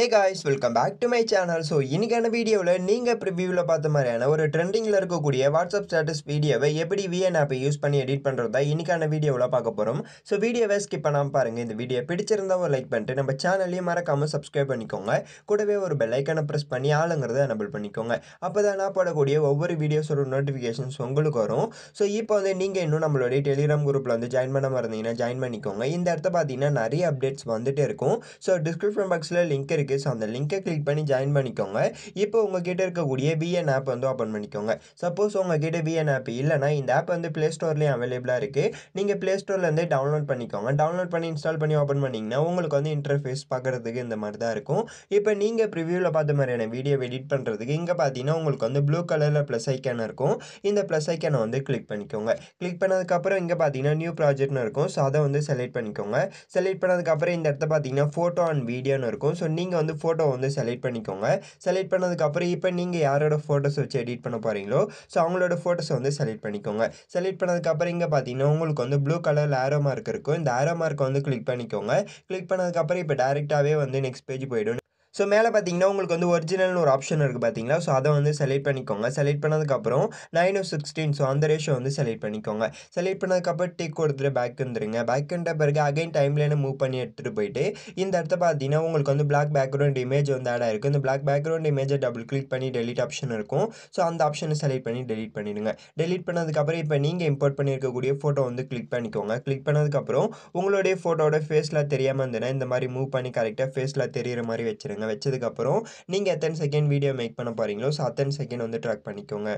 Hey guys welcome back to my channel so இன்றைக்கான வீடியோவில் நீங்கள் ப்ரிவியூவில் பார்த்த மாதிரியான ஒரு ட்ரெண்டிங்கில் இருக்கக்கூடிய வாட்ஸ்அப் ஸ்டேட்டஸ் வீடியோவை எப்படி விஎன் ஆப்பை யூஸ் பண்ணி எடிட் பண்ணுறதா இன்றைக்கான இன்னைக்கான வீடியோவில் பார்க்க போகிறோம் ஸோ வீடியோவை ஸ்கிப் பண்ணாமல் பாருங்கள் இந்த வீடியோ பிடிச்சிருந்தா ஒரு லைக் பண்ணிட்டு நம்ம சேனல்லையும் மறக்காமல் சப்ஸ்கிரைப் பண்ணிக்கோங்க. கூடவே ஒரு பெல்லைக்கனை ப்ரெஸ் பண்ணி ஆளுங்கிறத எனபிள் பண்ணிக்கோங்க. அப்போ தான் நான் போடக்கூடிய ஒவ்வொரு வீடியோஸோட நோட்டிஃபிகேஷன்ஸ் உங்களுக்கு வரும். ஸோ இப்போ வந்து நீங்கள் இன்னும் நம்மளுடைய டெலிகிராம் குரூப்பில் வந்து ஜாயின் பண்ண இருந்தீங்கன்னா ஜாயின் பண்ணிக்கோங்க. இந்த இடத்த பார்த்தீங்கன்னா நிறைய அப்டேட்ஸ் வந்துட்டே இருக்கும். ஸோ டிஸ்கிரிப்ஷன் பாக்ஸில் லிங்க் இருக்குது ஸோ அந்த லிங்கை கிளிக் பண்ணி ஜாயின் பண்ணிக்கோங்க. இப்போ உங்ககிட்ட இருக்கக்கூடிய பிஎன் ஆப் வந்து ஓப்பன் பண்ணிக்கோங்க. சப்போஸ் உங்ககிட்ட பிஎன் ஆப் இல்லைனா இந்த ஆப் வந்து ப்ளே ஸ்டோர்லேயும் அவைலபிளாக இருக்குது நீங்கள் ப்ளே ஸ்டோர்லேருந்தே டவுன்லோட் பண்ணிக்கோங்க. டவுன்லோட் பண்ணி இன்ஸ்டால் பண்ணி ஓப்பன் பண்ணிங்கன்னா உங்களுக்கு வந்து இன்டர்ஃபேஸ் பார்க்குறதுக்கு இந்த மாதிரி தான் இருக்கும். இப்போ நீங்கள் ப்ரிவியூவில் பார்த்த மாதிரியான வீடியோ எடிட் பண்ணுறதுக்கு இங்கே பார்த்தீங்கன்னா உங்களுக்கு வந்து ப்ளூ கலரில் ப்ளஸ் ஐக்கான் இருக்கும். இந்த ப்ளஸ் ஐக்கானை வந்து கிளிக் பண்ணிக்கோங்க. கிளிக் பண்ணதுக்கப்புறம் இங்கே பார்த்தீங்கன்னா நியூ ப்ராஜெக்ட்னு இருக்கும். ஸோ அதை வந்து செலக்ட் பண்ணிக்கோங்க. செலக்ட் பண்ணதுக்கப்புறம் இந்த இடத்த பார்த்தீங்கன்னா ஃபோட்டோ அண்ட் வீடியோன்னு இருக்கும். ஸோ நீங்கள் வந்து ஃபோட்டோ வந்து செலக்ட் பண்ணிக்கோங்க. செலக்ட் பண்ணதுக்கப்புறம் இப்போ நீங்கள் யாரோட ஃபோட்டோஸ் வச்சு எடிட் பண்ண போகிறீங்களோ ஸோ அவங்களோட ஃபோட்டோஸை வந்து செலக்ட் பண்ணிக்கோங்க. செலக்ட் பண்ணதுக்கப்புறம் இங்கே பார்த்தீங்கன்னா உங்களுக்கு வந்து ப்ளூ கலரில் ஆரோ மார்க் இருக்கும். இந்த ஆரோ மார்க்கை வந்து கிளிக் பண்ணிக்கோங்க. கிளிக் பண்ணதுக்கப்புறம் இப்போ டேரெக்டாகவே வந்து நெக்ஸ்ட் பேஜ் போயிடும். ஸோ மேலே பார்த்தீங்கன்னா உங்களுக்கு வந்து ஒரிஜினல்னு ஒரு ஆப்ஷன் இருக்குது பார்த்தீங்களா ஸோ அதை வந்து செலக்ட் பண்ணிக்கோங்க. செலக்ட் பண்ணதுக்கப்புறம் நைன் ஓ சிக்ஸ்டீன் ஸோ அந்த ரேஷோ வந்து செலக்ட் பண்ணிக்கோங்க. செலக்ட் பண்ணதுக்கப்புறம் டிக் கொடுத்துட்டு பேக் வந்துருங்க. பேக் வந்த பிறகு அகைன் டைம்லேயே மூவ் பண்ணி எடுத்துகிட்டு போயிட்டு இந்த இடத்த பார்த்தீங்கன்னா உங்களுக்கு வந்து பிளாக் பேக்ரவுண்ட் இமேஜ் வந்து ஆட் ஆயிருக்கு. இந்த பிளாக் பேக்ரவுண்ட் இமேஜை டபுள் கிளிக் பண்ணி டெலிட் ஆப்ஷன் இருக்கும். ஸோ அந்த ஆப்ஷனை செலக்ட் பண்ணி டெலிட் பண்ணிடுங்க. டெலிட் பண்ணதுக்கப்புறம் இப்போ நீங்கள் இம்போர்ட் பண்ணியிருக்கக்கூடிய ஃபோட்டோ வந்து கிளிக் பண்ணிக்கோங்க. கிளிக் பண்ணதுக்கப்புறம் உங்களுடைய ஃபோட்டோட ஃபேஸில் தெரியாமல் இருந்ததுன்னா இந்த மாதிரி மூவ் பண்ணி கரெக்டாக ஃபேஸில் தெரியிற மாதிரி வச்சுருங்க. வச்சதுக்கப்புறம் நீங்கள் எத்தனை செகண்ட் வீடியோ மேக் பண்ண போகிறீங்களோ ஸோ அத்தனை செகண்ட் வந்து ட்ராக் பண்ணிக்கோங்க.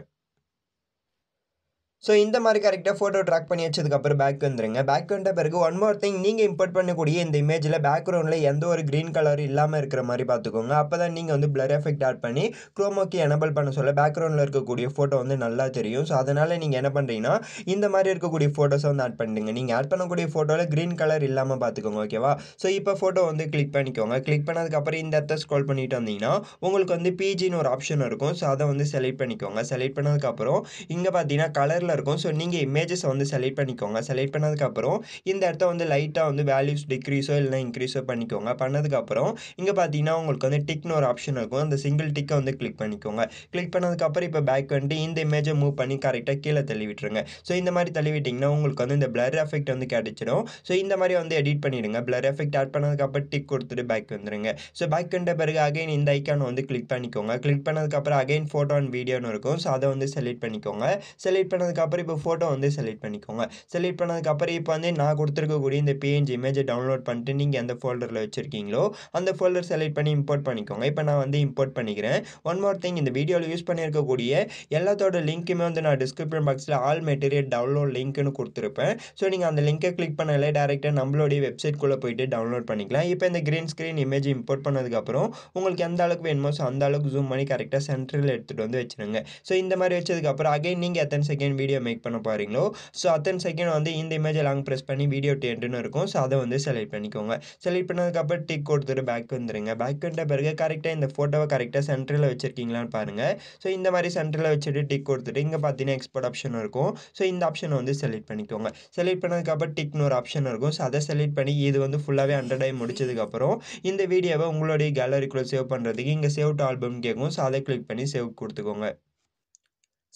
ஸோ இந்த மாதிரி கரெக்டாக ஃபோட்டோ ட்ராக் பண்ணி வச்சதுக்கப்புறம் பேக் வந்துருங்க. பேக் வந்த பிறகு ஒன் மோர் திங் நீங்கள் இம்போர்ட் பண்ணக்கூடிய இந்த இமேஜில் பேக்ரவுண்டில் எந்த ஒரு க்ரீன் கலர் இல்லாமல் இருக்கிற மாதிரி பார்த்துக்கோங்க. அப்போ தான் நீங்கள் வந்து பிளர் எஃபெக்ட் ஆட் பண்ணி க்ரோமோக்கி எனபிள் பண்ண சொல்ல பேக்ரவுண்டில் இருக்கக்கூடிய ஃபோட்டோ வந்து நல்லா தெரியும். ஸோ அதனால் நீங்கள் என்ன பண்ணுறீங்கன்னா இந்த மாதிரி இருக்கக்கூடிய ஃபோட்டோஸை வந்து ஆட் பண்ணிடுங்க. நீங்கள் ஆட் பண்ணக்கூடிய ஃபோட்டோவில் க்ரீன் கலர் இல்லாமல் பார்த்துக்கோங்க ஓகேவா ஸோ இப்போ ஃபோட்டோ வந்து கிளிக் பண்ணிக்கோங்க. கிளிக் பண்ணதுக்கப்புறம் இந்த இடத்த ஸ்க்ரோல் பண்ணிட்டு வந்தீங்கன்னா உங்களுக்கு வந்து பிஜின்னு ஒரு ஆப்ஷன் இருக்கும். ஸோ அதை வந்து செலக்ட் பண்ணிக்கோங்க. செலக்ட் பண்ணதுக்கப்புறம் இங்கே பார்த்தீங்கன்னா கலரில் இருக்கும். ஸோ நீங்கள் இமேஜஸை வந்து செலக்ட் பண்ணிக்கோங்க. செலக்ட் பண்ணதுக்கப்புறம் இந்த இடத்த வந்து லைட்டாக வந்து வேல்யூஸ் டிக்ரீஸோ இல்லைனா இன்க்ரீஸோ பண்ணிக்கோங்க. பண்ணதுக்கப்புறம் இங்கே பார்த்தீங்கன்னா உங்களுக்கு வந்து டிக்னு ஒரு ஆப்ஷன் இருக்கும். அந்த சிங்கிள் டிக்கை வந்து கிளிக் பண்ணிக்கோங்க. கிளிக் பண்ணதுக்கப்புறம் இப்போ பேக் வந்துட்டு இந்த இமேஜை மூவ் பண்ணி கரெக்டாக கீழே தள்ளி விட்டுருங்க ஸோ இந்த மாதிரி தள்ளி விட்டிங்கன்னா உங்களுக்கு வந்து இந்த பிளர் எஃபெக்ட் வந்து கிடைச்சிடும் ஸோ இந்த மாதிரி வந்து எடிட் பண்ணிவிடுங்க பிளர் எஃபெக்ட் ஆட் பண்ணதுக்கப்புறம் டிக் கொடுத்துட்டு பேக் வந்துடுங்க ஸோ பேக் வந்த பிறகு அகைன் இந்த ஐக்கான் வந்து கிளிக் பண்ணிக்கோங்க. கிளிக் பண்ணதுக்கப்புறம் அகைன் ஃபோட்டோ அண்ட் வீடியோன்னு இருக்கும். ஸோ அதை வந்து செலக்ட் பண்ணிக்கோங்க. செலக்ட் பண்ணதுக்கப்புறம் இப்போ ஃபோட்டோ வந்து செலக்ட் பண்ணிக்கோங்க. செலக்ட் பண்ணதுக்கப்புறம் இப்போ வந்து நான் கொடுத்துருக்கக்கூடிய இந்த பிஎன்ஜி இமேஜை டவுன்லோட் பண்ணிட்டு நீங்கள் எந்த ஃபோல்டரில் வச்சுருக்கீங்களோ அந்த ஃபோல்டர் செலக்ட் பண்ணி இம்போர்ட் பண்ணிக்கோங்க. இப்போ நான் வந்து இம்போர்ட் பண்ணிக்கிறேன். ஒன் மோர் திங் இந்த வீடியோவில் யூஸ் பண்ணியிருக்கக்கூடிய எல்லாத்தோட லிங்க்குமே வந்து நான் டிஸ்கிரிப்ஷன் பாக்ஸில் ஆல் மெட்டீரியல் டவுன்லோட் லிங்க்னு கொடுத்துருப்பேன். ஸோ நீங்கள் அந்த லிங்கை கிளிக் பண்ணாலே டேரெக்டாக நம்மளுடைய வெப்சைட்குள்ளே போயிட்டு டவுன்லோட் பண்ணிக்கலாம். இப்போ இந்த க்ரீன் ஸ்க்ரீன் இமேஜ் இம்போர்ட் பண்ணதுக்கப்புறம் உங்களுக்கு எந்த அளவுக்கு வேணுமோ ஸோ அந்த அளவுக்கு ஜூம் பண்ணி கரெக்டாக சென்டரில் எடுத்துகிட்டு வந்து வச்சுருங்க. ஸோ இந்த மாதிரி வச்சதுக்கப்புறம் அகைன் நீங்கள் எத்தனை செகண்ட் வீடியோ மேக் பண்ண போகிறீங்களோ ஸோ அத்தனை செகண்ட் வந்து இந்த இமேஜை லாங் ப்ரெஸ் பண்ணி வீடியோ டென்ட்னு இருக்கும். ஸோ அதை வந்து செலக்ட் பண்ணிக்கோங்க. செலக்ட் பண்ணதுக்கப்புறம் டிக் கொடுத்துட்டு பேக் வந்துருங்க. பேக் வந்த பிறகு கரெக்டாக இந்த ஃபோட்டோவை கரெக்டாக சென்டரில் வச்சுருக்கீங்களான்னு பாருங்கள் ஸோ இந்த மாதிரி சென்டரில் வச்சுட்டு டிக் கொடுத்துட்டு இங்கே பார்த்தீங்கன்னா எக்ஸ்போர்ட் ஆப்ஷன் இருக்கும். ஸோ இந்த ஆப்ஷனை வந்து செலக்ட் பண்ணிக்கோங்க. செலக்ட் பண்ணதுக்கப்புறம் டிக்னு ஒரு ஆப்ஷன் இருக்கும். ஸோ அதை செலக்ட் பண்ணி இது வந்து ஃபுல்லாகவே ஹண்ட்ரட் ஆகி முடிச்சதுக்கப்புறம் இந்த வீடியோவை உங்களுடைய கேலரிக்குள்ளே சேவ் பண்ணுறதுக்கு இங்கே சேவ் டு ஆல்பம் கேட்கும். ஸோ அதை கிளிக் பண்ணி சேவ் கொடுத்துக்கோங்க.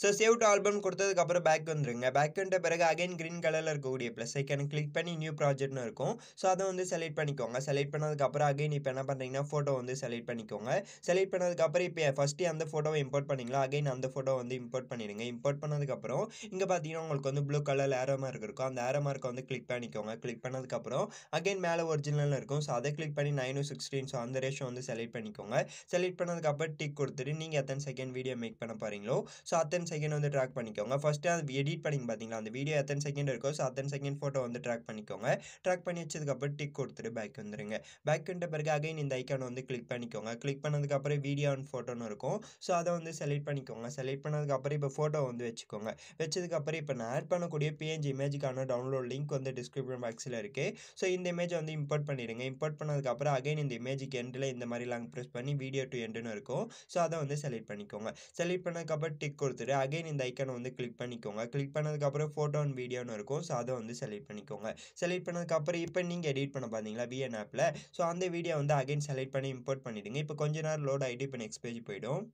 ஸோ சேவ் டு ஆல்பம் கொடுத்ததுக்கப்புறம் பேக் வந்துருங்க. பேக் வந்துட்ட பிறகு அகைன் க்ரீன் கலரில் இருக்கக்கூடிய ப்ளஸ் ஐக்கனை கிளிக் பண்ணி நியூ ப்ராஜெக்ட்னு இருக்கும். ஸோ அதை வந்து செலக்ட் பண்ணிக்கோங்க. செலக்ட் பண்ணதுக்கப்புறம் அகைன் இப்போ என்ன பண்ணுறீங்கன்னா ஃபோட்டோ வந்து செலக்ட் பண்ணிக்கோங்க. செலக்ட் பண்ணதுக்கப்புறம் இப்போ ஃபஸ்ட்டு அந்த ஃபோட்டோவை இம்போர்ட் பண்ணிங்களா? அகைன் அந்த ஃபோட்டோ வந்து இம்போர்ட் பண்ணிடுங்க. இம்போர்ட் பண்ணதுக்கப்புறம் இங்கே பார்த்தீங்கன்னா உங்களுக்கு வந்து ப்ளூ கலரில் ஏரோ மார்க் இருக்கும். அந்த ஏரோ மார்க்கை வந்து கிளிக் பண்ணிக்கோங்க. கிளிக் பண்ணதுக்கப்புறம் அகைன் மேலே ஒரிஜினல் இருக்கும். ஸோ அதை கிளிக் பண்ணி நைன் சிக்ஸ்டீன் ஸோ அந்த ரேஷோ வந்து செலக்ட் பண்ணிக்கோங்க. செலக்ட் பண்ணதுக்கப்புறம் டிக் கொடுத்துட்டு நீங்கள் எத்தனை செகண்ட் வீடியோ மேக் பண்ண போகிறீங்களோ ஸோ அத்தனை செகண்ட் வந்து ட்ராக் பண்ணிக்கோங்க. ஃபஸ்ட்டு அது எடிட் பண்ணிங்க பார்த்தீங்களா அந்த வீடியோ எத்தனை செகண்ட் இருக்கோ ஸோ அத்தனை செகண்ட் ஃபோட்டோ வந்து ட்ராக் பண்ணிக்கோங்க. ட்ராக் பண்ணி வச்சதுக்கப்புறம் டிக் கொடுத்துட்டு பேக் வந்துருங்க. பேக் வந்த பிறகு அகைன் இந்த ஐக்கான் வந்து கிளிக் பண்ணிக்கோங்க. கிளிக் பண்ணதுக்கப்புறம் வீடியோ அண்ட் ஃபோட்டோன்னு இருக்கும். ஸோ அதை வந்து செலக்ட் பண்ணிக்கோங்க. செலக்ட் பண்ணதுக்கப்புறம் இப்போ ஃபோட்டோ வந்து வச்சுக்கோங்க. வச்சதுக்கப்புறம் இப்போ நான் ஆட் பண்ணக்கூடிய பிஎன்ஜி இமேஜுக்கான டவுன்லோட் லிங்க் வந்து டிஸ்கிரிப்ஷன் பாக்ஸில் இருக்குது ஸோ இந்த இமேஜ் வந்து இம்போர்ட் பண்ணிடுங்க. இம்போர்ட் பண்ணதுக்கப்புறம் அகைன் இந்த இமேஜுக்கு எண்டில் இந்த மாதிரி லாங் ப்ரெஸ் பண்ணி வீடியோ டு எண்டுன்னு இருக்கும். ஸோ அதை வந்து செலக்ட் பண்ணிக்கோங்க. செலக்ட் பண்ணதுக்கப்புறம் டிக் கொடுத்துட்டு அகைன் இந்த ஐக்கனை வந்து கிளிக் பண்ணிக்கோங்க. கிளிக் பண்ணதுக்கப்புறம் ஃபோட்டோ அண்ட் வீடியோன்னு இருக்கும். ஸோ அதை வந்து செலக்ட் பண்ணிக்கோங்க. செலக்ட் பண்ணதுக்கப்புறம் இப்போ நீங்கள் எடிட் பண்ண பார்த்தீங்களா விஎன் ஆப்பில் ஸோ அந்த வீடியோ வந்து அகைன் செலக்ட் பண்ணி இம்போர்ட் பண்ணிவிடுங்க இப்போ கொஞ்ச நேரம் லோட் ஆகிட்டு இப்போ நெக்ஸ்ட் பேஜ் போயிடும்.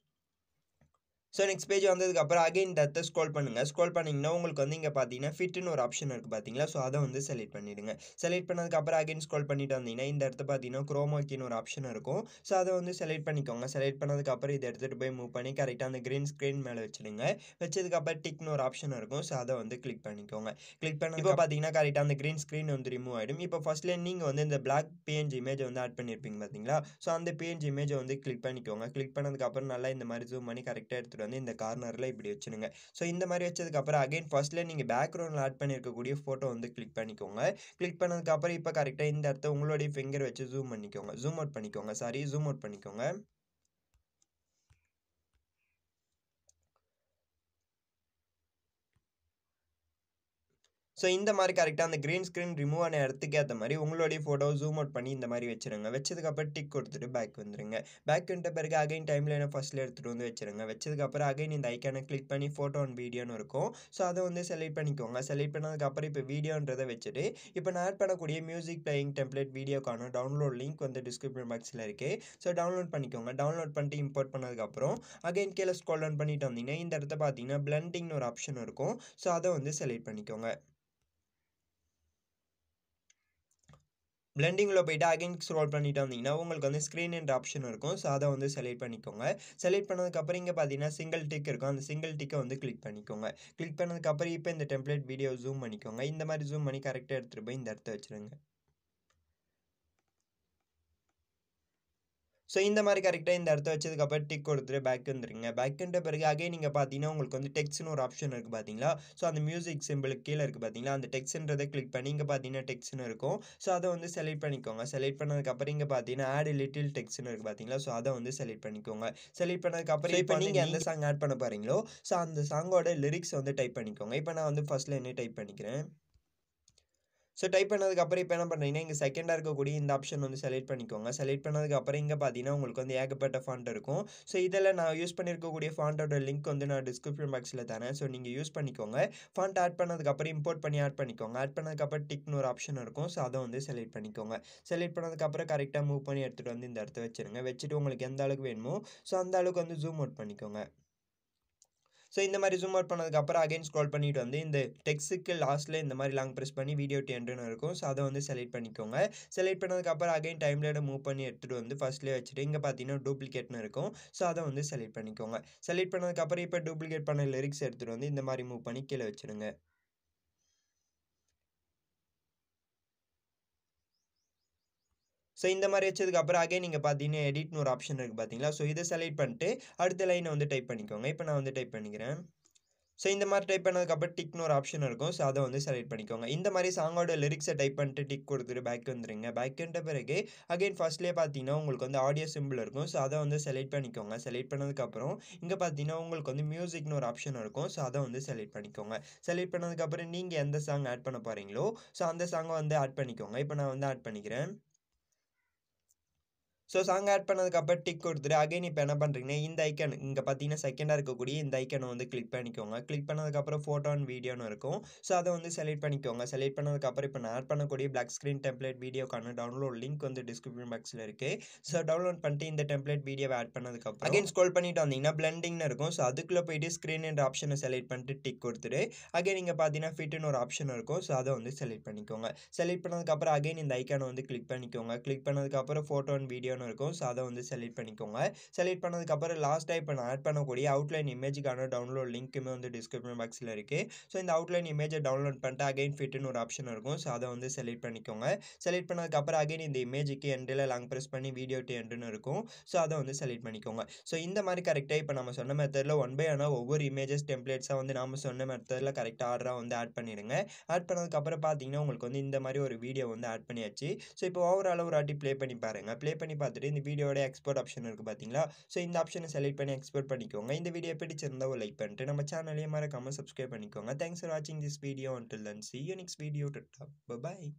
ஸோ நெக்ஸ்ட் பேஜ் வந்ததுக்கப்புறம் அகைன் இந்த இடத்த ஸ்க்ரோல் பண்ணுங்கள் ஸ்க்ரோல் பண்ணிங்கன்னா உங்களுக்கு வந்து இங்கே பார்த்தீங்கன்னா ஃபிட்னு ஒரு ஆப்ஷன் இருக்குது பார்த்தீங்களா? ஸோ அதை வந்து செலக்ட் பண்ணிவிடுங்க செலக்ட் பண்ணதுக்கப்புறம் அகைன் ஸ்க்ரோல் பண்ணிட்டு வந்தீங்கன்னா இந்த இடத்த பார்த்தீங்கன்னா குரோமோக்கின்னு ஒரு ஆப்ஷன் இருக்கும். ஸோ அதை வந்து செலக்ட் பண்ணிக்கோங்க. செலக்ட் பண்ணதுக்கப்புறம் இதை எடுத்துகிட்டு போய் மூவ் பண்ணி கரெக்டாக அந்த க்ரீன் ஸ்க்ரீன் மேலே வச்சுடுங்க. வச்சதுக்கப்புறம் டிக்னு ஒரு ஆப்ஷன் இருக்கும். ஸோ அதை வந்து கிளிக் பண்ணிக்கோங்க. கிளிக் பண்ண இப்போ பார்த்தீங்கன்னா கரெக்டாக அந்த க்ரீன் ஸ்க்ரீன் வந்து ரிமூவ் ஆகிடும் இப்போ ஃபஸ்ட்லேயே நீங்கள் வந்து இந்த பிளாக் பிஎன்ஜி இமேஜ் வந்து ஆட் பண்ணியிருப்பீங்க பார்த்தீங்களா? ஸோ அந்த பிஎன்ஜி இமேஜை வந்து கிளிக் பண்ணிக்கோங்க. கிளிக் பண்ணதுக்கப்புறம் நல்லா இந்த மாதிரி ஜூம் பண்ணி கரெக்டாக எடுத்துகிட்டு வந்து இந்த கார்னரில் இப்படி வச்சுருங்க. ஸோ இந்த மாதிரி வச்சதுக்கப்புறம் அகைன் ஃபஸ்ட்டில் நீங்கள் பேக்ரவுண்டில் ஆட் பண்ணியிருக்கக்கூடிய ஃபோட்டோ வந்து கிளிக் பண்ணிக்கோங்க. கிளிக் பண்ணதுக்கப்புறம் இப்போ கரெக்டாக இந்த இடத்த உங்களுடைய ஃபிங்கர் வச்சு ஜூம் பண்ணிக்கோங்க. ஜூம் அவுட் பண்ணிக்கோங்க. சாரி ஜூம் அவுட் பண்ணிக்கோங்க. ஸோ இந்த மாதிரி கரெக்டாக அந்த க்ரீன் ஸ்க்ரீன் ரிமூவ் ஆன இடத்துக்கு ஏற்ற மாதிரி உங்களுடைய ஃபோட்டோ ஜூம் அவுட் பண்ணி இந்த மாதிரி வச்சுருங்க. வச்சதுக்கப்புறம் டிக் கொடுத்துட்டு பேக் வந்துருங்க. பேக் வந்துட்ட பிறகு அகைன் டைமில் என்ன ஃபஸ்ட்டில் எடுத்துகிட்டு வந்து வச்சுருங்க. வச்சதுக்கப்புறம் அகைன் இந்த ஐக்கானை கிளிக் பண்ணி ஃபோட்டோ அண்ட் வீடியோன்னு இருக்கும். ஸோ அதை வந்து செலக்ட் பண்ணிக்கோங்க. செலக்ட் பண்ணதுக்கப்புறம் இப்போ வீடியோன்றதை வச்சுட்டு இப்போ நான் ஆட் பண்ணக்கூடிய மியூசிக் பிளேயிங் டெம்ப்ளேட் வீடியோக்கான டவுன்லோட் லிங்க் வந்து டிஸ்கிரிப்ஷன் பாக்ஸில் இருக்குது ஸோ டவுன்லோட் பண்ணிக்கோங்க. டவுன்லோட் பண்ணிட்டு இம்போர்ட் பண்ணதுக்கப்புறம் அகைன் கீழே ஸ்கால் டவுன் பண்ணிட்டு வந்தீங்கன்னா இந்த இடத்த பார்த்தீங்கன்னா பிளண்டிங்னு ஒரு ஆப்ஷன் இருக்கும். ஸோ அதை வந்து செலக்ட் பண்ணிக்கோங்க. பிளெண்டிங்கில் போயிட்டு அகைன் ஸ்க்ரோல் பண்ணிட்டு வந்தீங்கன்னா உங்களுக்கு வந்து ஸ்க்ரீன் என்ற ஆப்ஷன் இருக்கும். ஸோ அதை வந்து செலக்ட் பண்ணிக்கோங்க. செலக்ட் பண்ணதுக்கப்புறம் இங்கே பார்த்தீங்கன்னா சிங்கிள் டிக் இருக்கும். அந்த சிங்கிள் டிக்கை வந்து கிளிக் பண்ணிக்கோங்க. கிளிக் பண்ணதுக்கப்புறம் இப்போ இந்த டெம்ப்ளேட் வீடியோ ஜூம் பண்ணிக்கோங்க. இந்த மாதிரி ஜூம் பண்ணி கரெக்டாக எடுத்துகிட்டு போய் இந்த இடத்த வச்சுருங்க. ஸோ இந்த மாதிரி கரெக்டாக இந்த இடத்த வச்சதுக்கப்புறம் டிக் கொடுத்துட்டு பேக் வந்துருங்க. பேக்குன்ற பிறகு அகே நீங்கள் பார்த்தீங்கன்னா உங்களுக்கு வந்து டெக்ஸ்ட்னு ஒரு ஆப்ஷன் இருக்குது பார்த்தீங்களா? ஸோ அந்த மியூசிக் சிம்பிளுக்கு கீழே இருக்குது பார்த்தீங்களா? அந்த டெக்ஸ்ன்றதை கிளிக் பண்ணி இங்கே பார்த்தீங்கன்னா டெக்ஸ்ட்னு இருக்கும். ஸோ அதை வந்து செலக்ட் பண்ணிக்கோங்க. செலக்ட் பண்ணதுக்கப்புறம் இங்கே பார்த்தீங்கன்னா ஆட் லிட்டில் டெக்ஸ்ட்னு இருக்குது பார்த்தீங்களா? ஸோ அதை வந்து செலக்ட் பண்ணிக்கோங்க. செலக்ட் பண்ணதுக்கப்புறம் இப்போ நீங்கள் எந்த சாங் ஆட் பண்ண போகிறீங்களோ ஸோ அந்த சாங்கோட லிரிக்ஸ் வந்து டைப் பண்ணிக்கோங்க. இப்போ நான் வந்து ஃபஸ்ட்டில் என்ன டைப் பண்ணிக்கிறேன்? ஸோ டைப் பண்ணதுக்கப்புறம் இப்போ என்ன பண்ணுறீங்கன்னா இங்கே செகண்டாக இருக்கக்கூடிய இந்த ஆப்ஷன் வந்து செலக்ட் பண்ணிக்கோங்க. செலக்ட் பண்ணதுக்கப்புறம் இங்கே பார்த்தீங்கன்னா உங்களுக்கு வந்து ஏகப்பட்ட ஃபாண்ட் இருக்கும். ஸோ இதில் நான் யூஸ் பண்ணியிருக்கக்கூடிய ஃபாண்ட்டோட லிங்க் வந்து நான் டிஸ்கிரிப்ஷன் பாக்ஸில் தரேன். ஸோ நீங்கள் யூஸ் பண்ணிக்கோங்க. ஃபாண்ட் ஆட் பண்ணதுக்கப்புறம் இம்போர்ட் பண்ணி ஆட் பண்ணிக்கோங்க. ஆட் பண்ணதுக்கப்புறம் டிக்னு ஒரு ஆப்ஷன் இருக்கும். ஸோ அதை வந்து செலக்ட் பண்ணிக்கோங்க. செலக்ட் பண்ணதுக்கப்புறம் கரெக்டாக மூவ் பண்ணி எடுத்துகிட்டு வந்து இந்த இடத்த வச்சுருங்க. வச்சுட்டு உங்களுக்கு எந்த அளவுக்கு வேணுமோ ஸோ அந்த அளவுக்கு வந்து ஜூம் அவுட் பண்ணிக்கோங்க. ஸோ இந்த மாதிரி ஜூம் அவுட் பண்ணதுக்கப்புறம் அகைன் ஸ்க்ரால் பண்ணிட்டு வந்து இந்த டெக்ஸுக்கு லாஸ்ட்டில் இந்த மாதிரி லாங் ப்ரெஸ் பண்ணி வீடியோ டென்ட்னு இருக்கும். ஸோ அதை வந்து செலக்ட் பண்ணிக்கோங்க. செலக்ட் பண்ணதுக்கப்புறம் அகைன் டைம்லேட மூவ் பண்ணி எடுத்துகிட்டு வந்து ஃபஸ்ட்லேயே வச்சுட்டு இங்கே பார்த்தீங்கன்னா டூப்ளிகேட்னு இருக்கும். ஸோ அதை வந்து செலக்ட் பண்ணிக்கோங்க. செலக்ட் பண்ணதுக்கப்புறம் இப்போ டூப்ளிகேட் பண்ண லிரிக்ஸ் எடுத்துகிட்டு வந்து இந்த மாதிரி மூவ் பண்ணி கீழே வச்சுருங்க. ஸோ இந்த மாதிரி வச்சதுக்கப்புறம் அகைன் நீங்கள் பார்த்தீங்கன்னா எடிட்னு ஒரு ஆப்ஷன் இருக்குது பார்த்தீங்களா? ஸோ இதை செலக்ட் பண்ணிட்டு அடுத்த லைனை வந்து டைப் பண்ணிக்கோங்க. இப்போ நான் வந்து டைப் பண்ணிக்கிறேன். ஸோ இந்த மாதிரி டைப் பண்ணதுக்கப்புறம் டிக்னு ஒரு ஆப்ஷன் இருக்கும். ஸோ அதை வந்து செலக்ட் பண்ணிக்கோங்க. இந்த மாதிரி சாங்கோட லிரிக்ஸை டைப் பண்ணிட்டு டிக் கொடுத்துட்டு பேக் வந்துருங்க. பேக்குன்ற பிறகு அகைன் ஃபர்ஸ்ட்லேயே பார்த்தீங்கன்னா உங்களுக்கு வந்து ஆடியோ சிம்பிள் இருக்கும். ஸோ அதை வந்து செலக்ட் பண்ணிக்கோங்க. செலக்ட் பண்ணதுக்கப்புறம் இங்கே பார்த்தீங்கன்னா உங்களுக்கு வந்து மியூசிக்னு ஒரு ஆப்ஷன் இருக்கும். ஸோ அதை வந்து செலக்ட் பண்ணிக்கோங்க. செலக்ட் பண்ணதுக்கப்புறம் நீங்கள் எந்த சாங் ஆட் பண்ண போகிறீங்களோ ஸோ அந்த சாங்கை வந்து ஆட் பண்ணிக்கோங்க. இப்போ நான் வந்து ஆட் பண்ணிக்கிறேன். ஸோ சாங் ஆட் பண்ணதுக்கப்புறம் டிக் கொடுத்துட்டு அகைன் இப்போ என்ன பண்ணுறீங்கன்னா இந்த ஐக்கன் இங்கே பார்த்தீங்கன்னா செகண்டாக இருக்கக்கூடிய இந்த ஐக்கனை வந்து கிளிக் பண்ணிக்கோங்க. கிளிக் பண்ணதுக்கப்புறம் ஃபோட்டோ அண்ட் வீடியோன்னு இருக்கும். ஸோ அதை வந்து செலக்ட் பண்ணிக்கோங்க. செலக்ட் பண்ணதுக்கப்புறம் இப்போ நான் ஆட் பண்ணக்கூடிய பிளாக் ஸ்க்ரீன் டெம்ப்ளேட் வீடியோக்கான டவுன்லோட் லிங்க் வந்து டிஸ்கிரிப்ஷன் பாக்ஸில் இருக்குது ஸோ டவுன்லோட் பண்ணிட்டு இந்த டெம்ப்ளேட் வீடியோவை ஆட் பண்ணதுக்கப்புறம் அகைன் ஸ்க்ரோல் பண்ணிட்டு வந்தீங்கன்னா பிளண்டிங்னு இருக்கும். ஸோ அதுக்குள்ளே போயிட்டு ஸ்க்ரீன் என்ற ஆப்ஷனை செலக்ட் பண்ணிட்டு டிக் கொடுத்துட்டு அகைன் இங்கே பார்த்தீங்கன்னா ஃபிட்னு ஒரு ஆப்ஷன் இருக்கும். ஸோ அதை வந்து செலக்ட் பண்ணிக்கோங்க. செலக்ட் பண்ணதுக்கப்புறம் அகைன் இந்த ஐக்கானை வந்து கிளிக் பண்ணிக்கோங்க. கிளிக் பண்ணதுக்கப்புறம் ஃபோட்டோ அண்ட் வீடியோன்னு இருக்கும். ஸோ அதை வந்து செலக்ட் பண்ணிக்கோங்க. செலக்ட் பண்ணதுக்கப்புறம் லாஸ்ட்டாக இப்போ நான் ஆட் பண்ணக்கூடிய அவுட்லைன் இமேஜுக்கான டவுன்லோட் லிங்க்குமே வந்து டிஸ்கிரிப்ஷன் பாக்ஸில் இருக்குது ஸோ இந்த அவுட்லைன் இமேஜை டவுன்லோட் பண்ணிட்டு அகைன் ஃபிட்னு ஒரு ஆப்ஷன் இருக்கும். ஸோ அதை வந்து செலக்ட் பண்ணிக்கோங்க. செலக்ட் பண்ணதுக்கப்புறம் அகைன் இந்த இமேஜுக்கு எண்டில் லாங் ப்ரெஸ் பண்ணி வீடியோ டு எண்டுன்னு இருக்கும். ஸோ அதை வந்து செலக்ட் பண்ணிக்கோங்க. ஸோ இந்த மாதிரி கரெக்டாக இப்போ நம்ம சொன்ன மெத்தடில் ஒன் பை ஆனால் ஒவ்வொரு இமேஜஸ் டெம்ப்ளேட்ஸாக வந்து நம்ம சொன்ன மெத்தடில் கரெக்டாக ஆர்டராக வந்து ஆட் பண்ணிடுங்க. ஆட் பண்ணதுக்கப்புறம் பார்த்தீங்கன்னா உங்களுக்கு வந்து இந்த மாதிரி ஒரு வீடியோ வந்து ஆட் பண்ணியாச்சு. ஸோ இப்போ ஓவரால் ஒரு ஆட்டி ப்ளே பண்ணி பாருங்கள் ப்ளே பண்ணி பார்த்துட்டு இந்த வீடியோட எக்ஸ்போர்ட் ஆப்ஷன் இருக்குது பார்த்தீங்களா ஸோ இந்த ஆப்ஷனை செலக்ட் பண்ணி எக்ஸ்போர்ட் பண்ணிக்கோங்க. இந்த வீடியோ பிடிச்சிருந்தா ஒரு லைக் பண்ணிட்டு நம்ம சேனலையும் மறக்காமல் சப்ஸ்கிரைப் பண்ணிக்கோங்க. தேங்க்ஸ் ஃபார் வாட்சிங் this video until see you next video video. Bye